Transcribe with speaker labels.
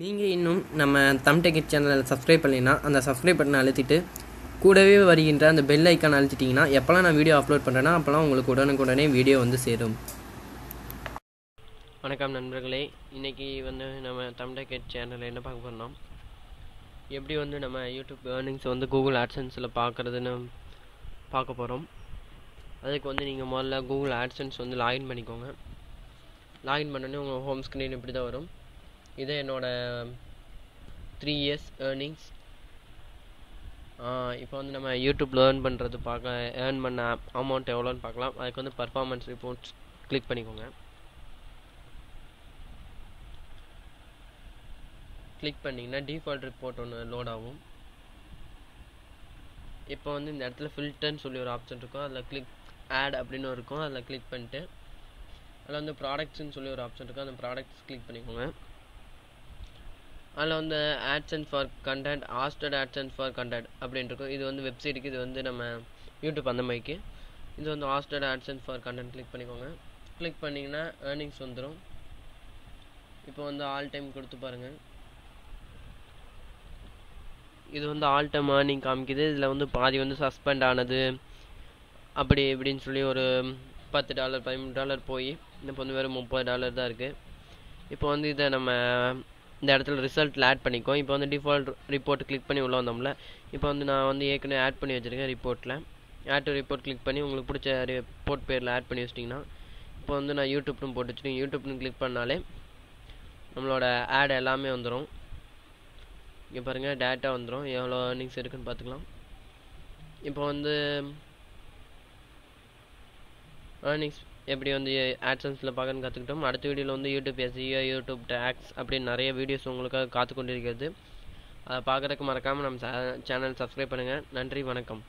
Speaker 1: நீங்கள் இன்னும் நம்ம தம் டெக்கெட் சேனலை சப்ஸ்கிரைப் பண்ணலைன்னா அந்த சப்ஸ்கிரைப் பட்டனை அழுத்திட்டு கூடவே வருகின்ற அந்த பெல் ஐக்கான் அழுத்திட்டிங்கன்னா எப்போல்லாம் நான் வீடியோ அப்லோட் பண்ணுறேன்னா அப்போல்லாம் உங்களுக்கு உடனுக்குடனே வீடியோ வந்து சேரும். வணக்கம் நண்பர்களே. இன்றைக்கி வந்து நம்ம தம் டெக்கெட் சேனலில் என்ன பார்க்க போகிறோம் எப்படி வந்து நம்ம யூடியூப் ஏர்னிங்ஸ் வந்து கூகுள் ஆட்சன்ஸில் பார்க்குறதுன்னு பார்க்க போகிறோம் அதுக்கு வந்து நீங்கள் முதல்ல கூகுள் ஆட்சன்ஸ் வந்து லாகின் பண்ணிக்கோங்க. லாகின் பண்ணோடனே உங்கள் ஹோம் ஸ்க்ரீன் இப்படி தான் வரும். இது என்னோடய த்ரீ இயர்ஸ் ஏர்னிங்ஸ் இப்போ வந்து நம்ம யூடியூப்பில் ஏர்ன் பண்ணுறது பார்க்க ஏர்ன் பண்ண அமௌண்ட் எவ்வளோன்னு பார்க்கலாம். அதுக்கு வந்து பர்ஃபார்மன்ஸ் ரிப்போர்ட்ஸ் கிளிக் பண்ணிக்கோங்க. கிளிக் பண்ணிங்கன்னா டிஃபால்ட் ரிப்போர்ட் ஒன்று லோட் ஆகும். இப்போ வந்து இந்த இடத்துல ஃபில்டர்னு சொல்லி ஒரு ஆப்ஷன் இருக்கும். அதில் கிளிக் ஆட் அப்படின்னு இருக்கும். அதில் கிளிக் பண்ணிட்டு அதில் வந்து ப்ராடக்ட்ஸ்னு சொல்லி ஒரு ஆப்ஷன் இருக்கும். அந்த ப்ராடக்ட்ஸ் கிளிக் பண்ணிக்கோங்க. அதில் வந்து AdSense for content hosted AdSense for content அப்படின்ட்டு இருக்கும் இது வந்து வெப்சைட்டுக்கு இது வந்து நம்ம யூடியூப் அந்த மாதிரிக்கு இது வந்து hosted AdSense for content click பண்ணிக்கோங்க. கிளிக் பண்ணிங்கன்னா ஏர்னிங்ஸ் வந்துடும் இப்போ வந்து ஆல் டைம் கொடுத்து பாருங்கள் இது வந்து ஆல் டைம் ஏர்னிங் காமிக்குது. இதில் வந்து பாதி வந்து சஸ்பெண்ட் ஆனது. அப்படி இப்படின்னு சொல்லி ஒரு பத்து டாலர் பதிமூணு டாலர் போய் இப்போ வந்து வெறும் முப்பது டாலர் தான் இருக்குது இப்போ வந்து இதை நம்ம இந்த இடத்துல ரிசல்ட்டில் ஆட் பண்ணிக்கோ. இப்போ வந்து டிஃபால்ட் ரிப்போர்ட் கிளிக் பண்ணி உள்ளே வந்தோம்ல இப்போ வந்து நான் வந்து ஏற்கனவே ஆட் பண்ணி வச்சுருக்கேன் ரிப்போர்ட்டில் ஆட் டு ரிப்போர்ட் கிளிக் பண்ணி உங்களுக்கு பிடிச்ச ரிப்போர்ட் பேரில் ஆட் பண்ணி வச்சிட்டிங்கன்னா இப்போ வந்து நான் யூடியூப்னு போட்டு வச்சுருக்கேன். யூடியூப்னு கிளிக் பண்ணாலே நம்மளோட ஆட் எல்லாமே வந்துடும் இங்கே பாருங்கள் டேட்டா வந்துடும் எவ்வளோ ஏர்னிங்ஸ் இருக்குன்னு பார்த்துக்கலாம். இப்போ வந்து ஏர்னிங்ஸ் எப்படி வந்து ஆட்சன்ஸில் பார்க்கணுன்னு கற்றுக்கிட்டோம் அடுத்த வீடியோவில் வந்து யூடியூப் எஸ்இஓ யூடியூப் டேக்ஸ் அப்படின்னு நிறைய வீடியோஸ் உங்களுக்காக காத்து கொண்டிருக்கிறது அதை பார்க்குறதுக்கு மறக்காமல் நம்ம சேனல் சப்ஸ்கிரைப் பண்ணுங்கள் நன்றி வணக்கம்.